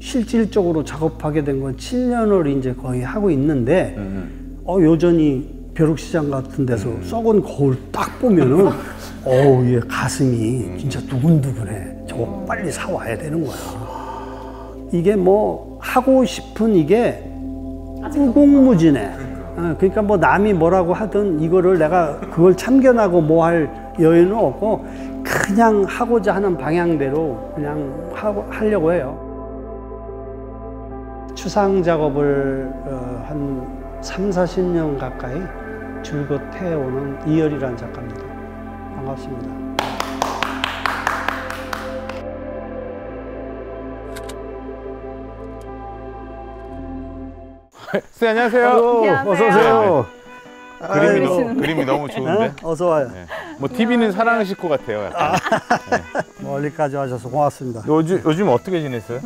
실질적으로 작업하게 된 건 7년을 이제 거의 하고 있는데 음. 어 여전히 벼룩시장 같은 데서 썩은 거울 딱 보면은 어우 얘 가슴이 진짜 두근두근해. 저거 빨리 사 와야 되는 거야. 이게 뭐 하고 싶은 이게 무궁무진해. 어, 그러니까 뭐 남이 뭐라고 하든 이거를 내가 그걸 참견하고 뭐 할 여유는 없고 그냥 하고자 하는 방향대로 그냥 하고, 하려고 해요 추상 작업을 어, 한 3, 40년 가까이 줄곧 해오는 이열이라는 작가입니다. 반갑습니다. 네, 안녕하세요. 아이고, 어서 오세요. 그림이, 아이고. 너무, 그림이 너무 좋은데. 어? 어서 와요. 네. 뭐 TV는 사랑의 식구 같아요. 약간. 멀리까지 와셔서 고맙습니다. 요즘 요즘 어떻게 지냈어요?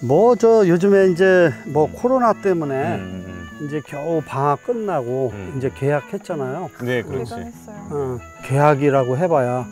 뭐 저 요즘에 이제 뭐 코로나 때문에 음, 이제 겨우 방학 끝나고 음. 이제 계약했잖아요. 음. 네, 그렇지. 대단했어요. 어, 계약이라고 해봐야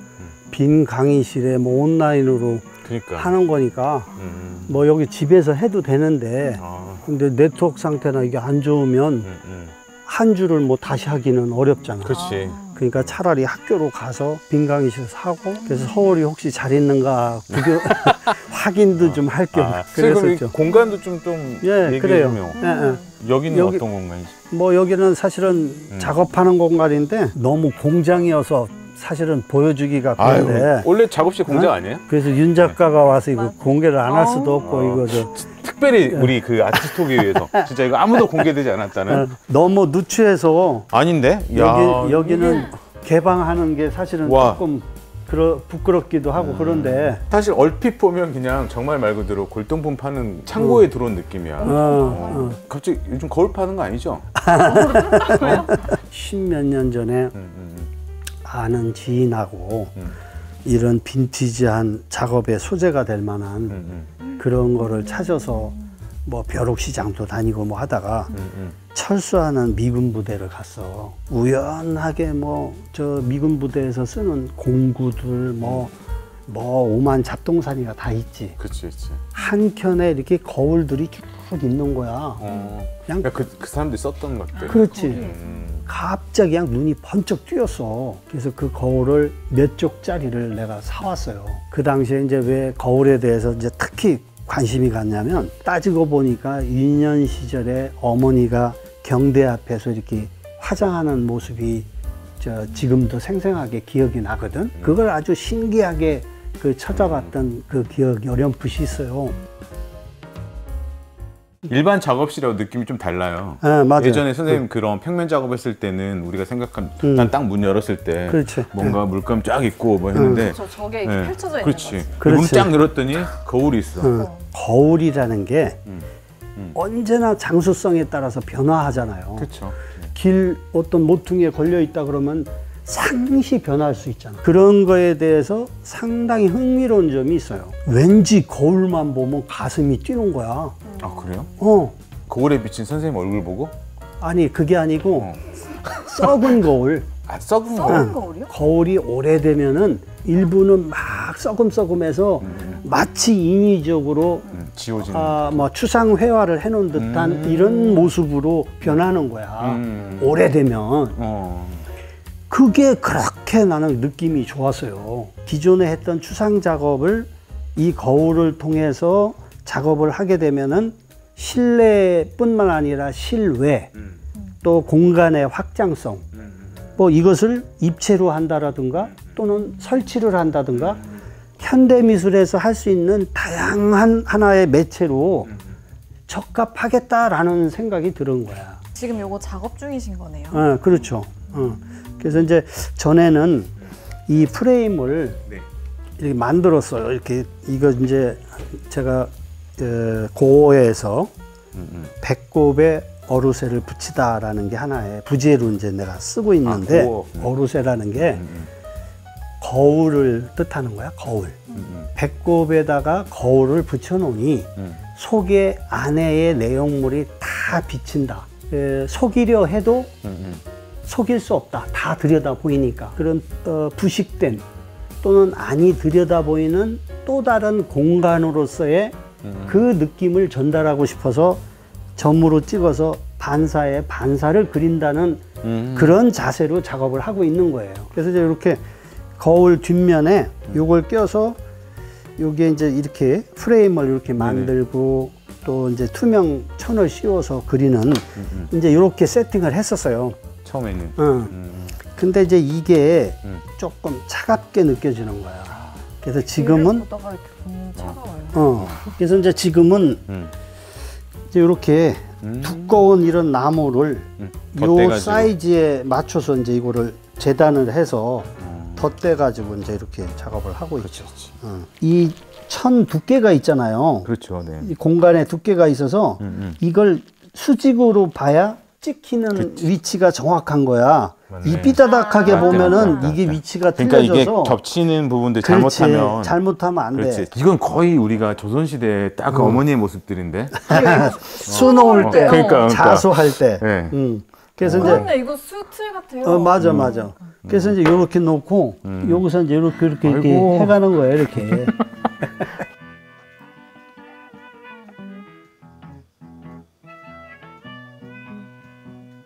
빈 강의실에 뭐 온라인으로 그러니까. 하는 거니까 음, 뭐 여기 집에서 해도 되는데 아, 근데 네트워크 상태나 이게 안 좋으면 음, 음. 한 줄을 뭐 다시 하기는 어렵잖아. 그렇지. 그러니까 차라리 학교로 가서 빈 강의실 사고 그래서 서울이 혹시 잘 있는가 구경 확인도 좀 할겸 아, 그래서 그랬었죠. 공간도 좀 좀 예, 그래요. 주면. 예, 예. 여기는 여기- 어떤 공간이지? 뭐 여기는 사실은 음. 작업하는 공간인데 너무 공장이어서 사실은 보여주기가 아유, 그런데 원래 작업실 공장 어? 아니에요? 그래서 윤 작가가 와서 이거. 공개를 안 할 수도 어. 없고 어. 이거 저 특별히 우리 그 아티스토기 위해서 진짜 이거 아무도 공개되지 않았다는. 어, 너무 누추해서 아닌데? 야, 여기 여기는 개방하는 게 사실은 와. 조금 그러, 부끄럽기도 하고 그런데 사실 얼핏 보면 그냥 정말 말 그대로 골동품 파는 창고에 들어온 느낌이야. 어, 어. 갑자기 요즘 거울 파는 거 아니죠? 십몇 년 전에 음, 음, 아는 지인하고 음. 이런 빈티지한 작업의 소재가 될 만한 음, 음, 그런 거를 찾아서 뭐 벼룩시장도 다니고 뭐 하다가 음, 음. 철수하는 미군 부대를 갔어. 우연하게 뭐 저 미군 부대에서 쓰는 공구들 뭐, 뭐 오만 잡동사니가 다 있지. 그치, 그치. 한 켠에 이렇게 거울들이 쭉 있는 거야. 어. 그냥 그러니까 그, 그 사람들이 썼던 것들. 그렇지. 음. 갑자기 그냥 눈이 번쩍 뛰었어. 그래서 그 거울을 몇 쪽짜리를 내가 사왔어요. 그 당시에 이제 왜 거울에 대해서 이제 특히 관심이 갔냐면 따지고 보니까 유년 시절에 어머니가 경대 앞에서 이렇게 화장하는 모습이 저 지금도 생생하게 기억이 나거든. 그걸 아주 신기하게 그 찾아봤던 그 기억이 어렴풋이 있어요. 일반 작업실하고 느낌이 좀 달라요. 네, 맞아요. 예전에 선생님 그런 평면 작업했을 때는 우리가 생각한 음. 난딱 문 열었을 때 그렇지. 뭔가 물감 쫙 있고 뭐 했는데 저 저게 이렇게 네. 펼쳐져 있는 그렇지. 거지. 그렇지. 문쫙 열었더니 거울이 있어. 어, 거울이라는 게 음. 음. 언제나 장수성에 따라서 변화하잖아요. 그렇죠. 길 어떤 모퉁이에 걸려 있다 그러면 상시 변할 수 있잖아. 그런 거에 대해서 상당히 흥미로운 점이 있어요. 왠지 거울만 보면 가슴이 뛰는 거야. 아 그래요? 어. 거울에 비친 선생님 얼굴 보고? 아니 그게 아니고 어. 썩은 거울. 아 썩은 거. 썩은 거울이요? 거울이 오래되면은 일부는 막 썩음썩음해서 마치 인위적으로 음, 지워지는. 아, 뭐 추상 회화를 해놓은 듯한 음. 이런 모습으로 변하는 거야. 음. 오래되면 어. 그게 그렇게 나는 느낌이 좋았어요. 기존에 했던 추상 작업을 이 거울을 통해서 작업을 하게 되면은 실내뿐만 아니라 실외 음. 또 공간의 확장성 음. 뭐 이것을 입체로 한다라든가 또는 설치를 한다든가 현대 미술에서 할 수 있는 다양한 하나의 매체로 적합하겠다라는 생각이 들은 거야. 지금 요거 작업 중이신 거네요. 어, 그렇죠. 어. 그래서 이제 전에는 이 프레임을 네. 이렇게 만들었어요. 이렇게 이거 이제 제가 어, 고에서 음, 음. 배꼽에 어루새를 붙이다라는 게 하나의 부제로 이제 내가 쓰고 있는데 아. 음. 어루새라는 게 음. 거울을 뜻하는 거야. 거울. 음, 배꼽에다가 거울을 붙여놓으니 음. 속에 안에의 내용물이 다 비친다. 에, 속이려 해도. 속일 수 없다. 다 들여다 보이니까. 그런 어, 부식된 또는 아니 들여다 보이는 또 다른 공간으로서의 그 느낌을 전달하고 싶어서 점으로 찍어서 반사에 반사를 그린다는 음. 그런 자세로 작업을 하고 있는 거예요. 그래서 이제 이렇게 거울 뒷면에 요걸 껴서 요게 이제 이렇게 프레임을 이렇게 만들고 또 이제 투명 천을 씌워서 그리는 이제 이렇게 세팅을 했었어요. 처음에는. 어. 음. 근데 이제 이게 음. 조금 차갑게 느껴지는 거야. 그래서 지금은 보면 차가워요. 어 그래서 이제 지금은 음. 이제 이렇게 음. 두꺼운 이런 나무를 음. 요. 사이즈에 맞춰서 이제 이거를 재단을 해서 음. 덧대 가지고 이제 이렇게 작업을 하고 있죠. 어. 이천 두께가 있잖아요. 그렇죠. 네. 이 공간에 두께가 있어서 음, 음. 이걸 수직으로 봐야 찍히는 위치가 정확한 거야. 맞네. 이 삐다닥하게 맞다, 보면은 맞다, 이게 맞다. 위치가 그러니까 이게 틀려져서 겹치는 부분들 그렇지. 잘못하면 잘못하면 안 그렇지. 돼. 이건 거의 우리가 조선 시대 딱 어머니의 모습들인데. 수 놓을 어, 때, 그러니까, 그러니까. 자수할 때. 네. 음. 그래서 이제 그런데 이거 수틀 같아요. 어 맞아 맞아. 그래서 이제 이렇게 놓고 여기서 이제 이렇게 이렇게, 이렇게. 해가는 거예요 이렇게.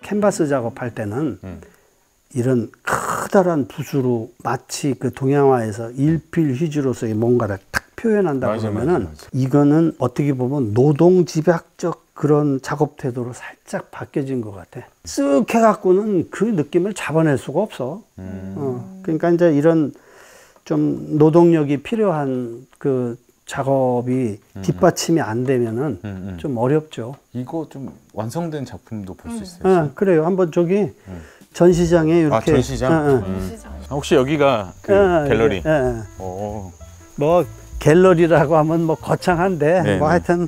캔버스 작업할 때는 음. 이런 커다란 붓으로 마치 그 동양화에서 일필휘지로서의 뭔가를 탁 표현한다 맞아, 그러면은 맞아, 맞아. 이거는 어떻게 보면 노동 집약적 그런 작업 태도로 살짝 바뀌어진 것 같아. 쓱 해갖고는 그 느낌을 잡아낼 수가 없어. 음. 어, 그러니까 이제 이런 좀 노동력이 필요한 그 작업이 뒷받침이 안 되면은 음, 음. 좀 어렵죠. 이거 좀 완성된 작품도 볼 수 있어요. 어, 그래요. 한번 저기 전시장에 이렇게 아, 전시장? 어, 어. 음. 시장. 아, 혹시 여기가 그 어, 갤러리? 예, 예. 오. 뭐 갤러리라고 하면 뭐 거창한데 네, 뭐 네. 하여튼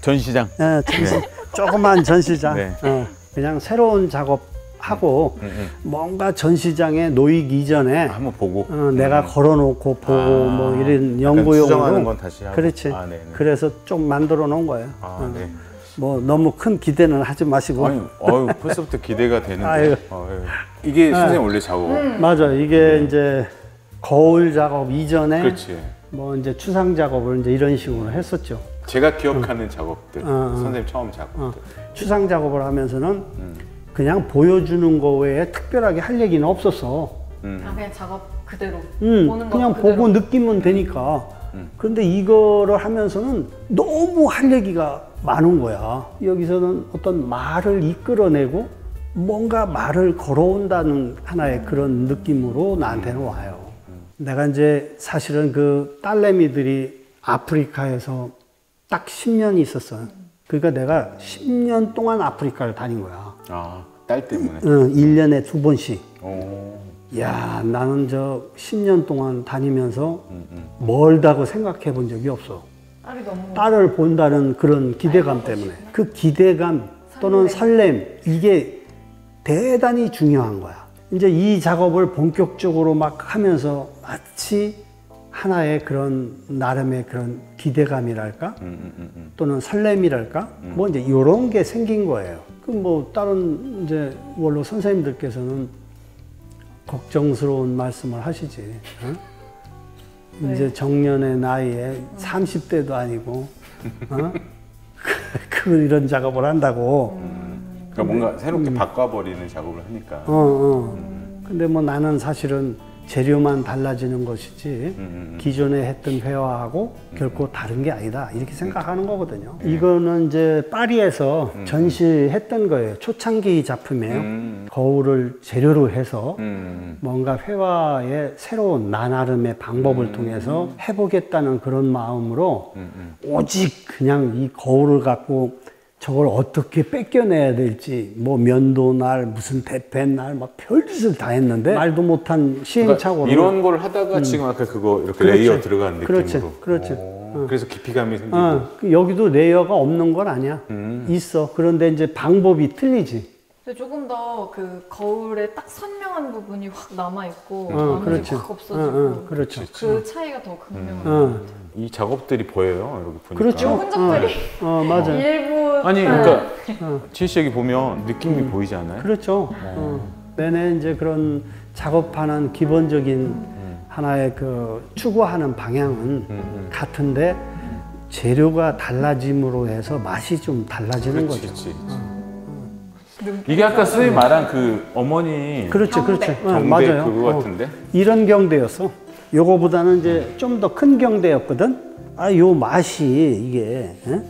전시장. 예, 전시, 조그만 전시장 네. 어, 그냥 새로운 작업 하고 음, 음. 뭔가 전시장에 놓이기 이전에 아, 한번 보고. 어, 내가 걸어놓고 보고 아, 뭐 이런 연구용으로 수정하는 건 다시 하고. 그렇지. 아, 네, 네. 그래서 좀 만들어 놓은 거예요. 아, 어. 네. 뭐 너무 큰 기대는 하지 마시고. 아니, 어유 벌써부터 기대가 되는데. 아유. 어휴. 이게 선생님 원래 작업. 맞아. 이게 이제 거울 작업 이전에 그렇지. 뭐 이제 추상 작업을 이제 이런 식으로 했었죠. 제가 기억하는 작업들. 어, 어. 선생님 처음 작업들. 어, 추상 작업을 하면서는 음. 그냥 보여주는 거 외에 특별하게 할 얘기는 없었어. 음. 아, 그냥 작업 그대로 음, 보는 거 그냥 그대로. 보고 느끼면 되니까. 음. 그런데 이거를 하면서는 너무 할 얘기가 많은 거야. 여기서는 어떤 말을 이끌어내고 뭔가 말을 걸어온다는 하나의 그런 느낌으로 나한테는 와요. 내가 이제 사실은 그 딸내미들이 아프리카에서 딱 10년이 있었어. 그러니까 내가 10년 동안 아프리카를 다닌 거야. 아, 딸 때문에. 응, 1년에 두 번씩. 오. 야, 나는 저 10년 동안 다니면서 음, 음. 멀다고 생각해 본 적이 없어. 딸이 너무 딸을 본다는 그런 기대감 때문에. 그 기대감 또는 설렘, 이게 대단히 중요한 거야. 이제 이 작업을 본격적으로 막 하면서 마치 하나의 그런 나름의 그런 기대감이랄까? 음, 음, 음, 음. 또는 설렘이랄까? 뭐 이제 이런 게 생긴 거예요. 그 뭐 다른 이제 원로 선생님들께서는 걱정스러운 말씀을 하시지. 어? 네. 이제 정년의 나이에 30대도 아니고, 어? 그 이런 작업을 한다고. 그러니까 뭔가 새롭게 바꿔버리는 작업을 하니까. 어, 어. 근데 뭐 나는 사실은 재료만 달라지는 것이지 음, 음. 기존에 했던 회화하고 결코 다른 게 아니다 이렇게 생각하는 거거든요. 이거는 이제 파리에서 전시했던 거예요. 초창기 작품이에요. 음. 거울을 재료로 해서 음. 뭔가 회화의 새로운 나나름의 방법을 통해서 해보겠다는 그런 마음으로 음, 음. 오직 그냥 이 거울을 갖고 저걸 어떻게 벗겨내야 될지 뭐 면도날 무슨 대패날 막 별짓을 다 했는데 말도 못한 그러니까 시행착오를 이런 걸 하다가 지금 아까 그거 이렇게 그렇지. layer 들어가는 느낌으로. 그렇지. 그렇지. 오, 그래서 깊이감이 생기고. 어, 그 여기도 layer가 없는 건 아니야 음. 있어 그런데 이제 방법이 틀리지 조금 더 그 거울에 딱 선명한 부분이 확 남아 있고 어, 나머지 그렇지 확 없어지고 어, 어, 그렇죠 그 차이가 더 극명한 것 어, 같아요. 이 작업들이 보여요. 이렇게 보니까. 그렇죠 흔적들이 어, 맞아 일부 아니 네. 그러니까 어. 지혜 씨 여기 보면 느낌이 보이지 않아요? 그렇죠 어. 내내 이제 그런 작업하는 기본적인 하나의 그 추구하는 방향은 음, 음. 같은데 재료가 달라짐으로 해서 맛이 좀 달라지는 그렇지, 거죠. 그렇지. 이게 아까 선생님 말한 그 어머니 그렇죠. 그렇죠. 어, 경대 맞아요. 그거 어, 같은데? 이런 경대였어. 요거보다는 이제 좀 더 큰 경대였거든. 아, 요 맛이 이게, 예?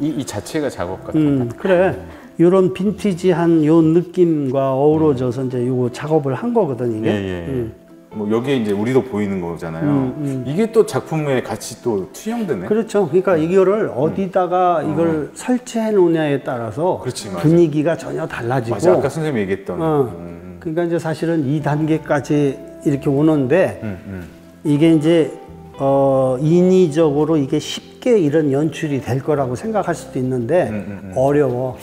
이, 이 자체가 작업 같아. 음, 그래. 요런 빈티지한 요 느낌과 어우러져서 이제 요거 작업을 한 거거든, 이게. 예, 예. 음. 뭐 여기에 이제 우리도 보이는 거잖아요. 이게 또 작품에 같이 또 투영되네. 그렇죠. 그러니까 이거를 어디다가 이걸 설치해 놓냐에 따라서 음. 그렇지. 분위기가 전혀 달라지고. 맞아, 아까 선생님이 얘기했던. 어. 음, 그러니까 이제 사실은 이 단계까지 이렇게 오는데 음, 음. 이게 이제 어 인위적으로 이게 쉽게 이런 연출이 될 거라고 생각할 수도 있는데 음, 어려워.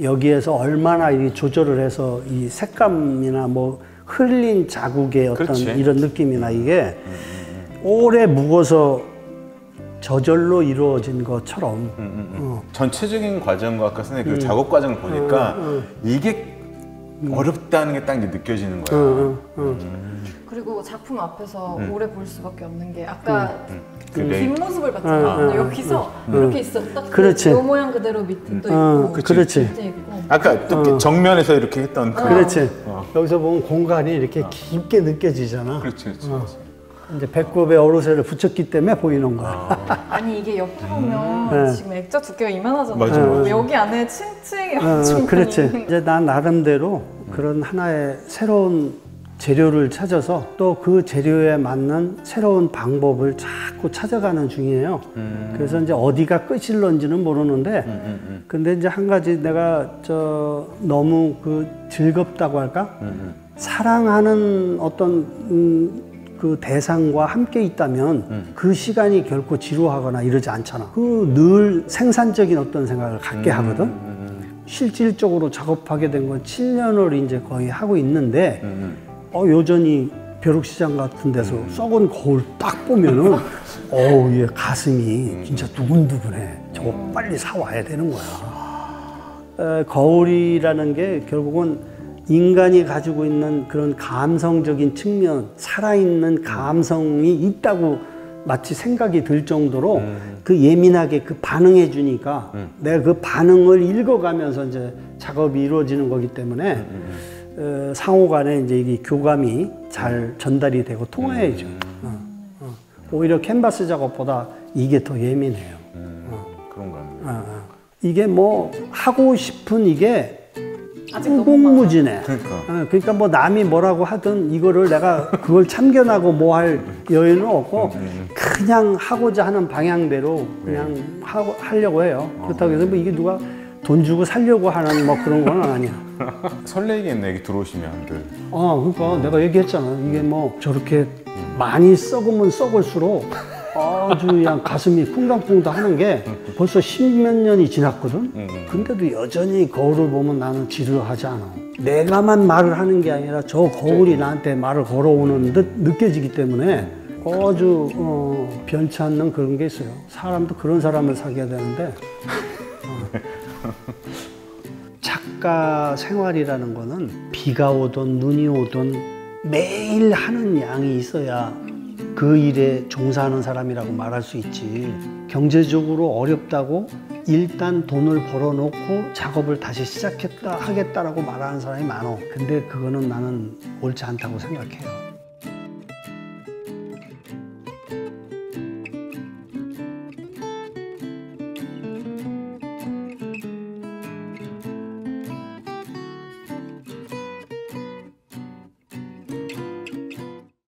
여기에서 얼마나 이 조절을 해서 이 색감이나 뭐 흘린 자국의 어떤 그렇지. 이런 느낌이나 이게 오래 묵어서 저절로 이루어진 것처럼 음, 음, 음. 어. 전체적인 과정과 아까 선생님 그 작업 과정을 보니까 이게 어렵다는 게 딱 느껴지는 거야. 어, 어, 어. 그리고 작품 앞에서 음. 오래 볼 수밖에 없는 게 아까 그그 뒷모습을 봤잖아. 음, 음, 여기서 이렇게 있었다. 그 그렇지. 요 모양 그대로 밑에 또 어, 있고. 그렇지. 있고. 아까 또 정면에서 이렇게 했던 그. 그렇지. 어. 여기서 보면 공간이 이렇게 깊게 느껴지잖아. 그렇지, 그렇지. 어. 이제 배꼽에 어루새를 붙였기 때문에 보이는 거야. 아니 이게 옆에 보면 네. 지금 액자 두께가 이만하잖아. 맞아, 맞아. 여기 안에 층층이 어, 엄청 그렇지. 많이 있는 이제 난 나름대로 그런 하나의 새로운 재료를 찾아서 또 그 재료에 맞는 새로운 방법을 자꾸 찾아가는 중이에요. 그래서 이제 어디가 끝일런지는 모르는데, 음, 근데 이제 한 가지 내가 저 너무 그 즐겁다고 할까? 음, 사랑하는 어떤 음, 그 대상과 함께 있다면 그 시간이 결코 지루하거나 이러지 않잖아. 그 늘 생산적인 어떤 생각을 갖게 하거든. 음, 실질적으로 작업하게 된 건 7년을 이제 거의 하고 있는데 음, 어, 여전히 벼룩시장 같은 데서 썩은 거울 딱 보면은 어우 얘 가슴이 진짜 두근두근해. 저거 빨리 사 와야 되는 거야. 에, 거울이라는 게 결국은 인간이 가지고 있는 그런 감성적인 측면, 살아있는 감성이 있다고 마치 생각이 들 정도로 그 예민하게 그 반응해 주니까 내가 그 반응을 읽어가면서 이제 작업이 이루어지는 거기 때문에 어, 상호 간에 이제 이게 교감이 잘 전달이 되고 통해야죠. 어, 어. 오히려 캔버스 작업보다 이게 더 예민해요. 그런가. 어, 어. 이게 뭐 하고 싶은 이게 아직 무궁무진해. 그러니까. 어, 그러니까 뭐 남이 뭐라고 하든 이거를 내가 그걸 참견하고 뭐 할 여유는 없고 그냥 하고자 하는 방향대로 그냥 하고 하려고 해요. 그렇다고 해서 뭐 이게 누가 돈 주고 살려고 하는 뭐 그런 건 아니야. 설레겠네, 여기 들어오시면 늘. 어, 그러니까 내가 얘기했잖아. 이게 뭐 저렇게 많이 썩으면 썩을수록 아주 그냥 가슴이 쿵당쿵당 하는 게 벌써 십몇 년이 지났거든. 근데도 여전히 거울을 보면 나는 지루하지 않아. 내가만 말을 하는 게 아니라 저 거울이 나한테 말을 걸어오는 듯 느껴지기 때문에 아주 어, 변치 않는 그런 게 있어요. 사람도 그런 사람을 사귀어야 되는데 작가 생활이라는 거는 비가 오든 눈이 오든 매일 하는 양이 있어야 그 일에 종사하는 사람이라고 말할 수 있지. 경제적으로 어렵다고 일단 돈을 벌어놓고 작업을 다시 시작했다 하겠다라고 말하는 사람이 많어. 근데 그거는 나는 옳지 않다고 생각해요.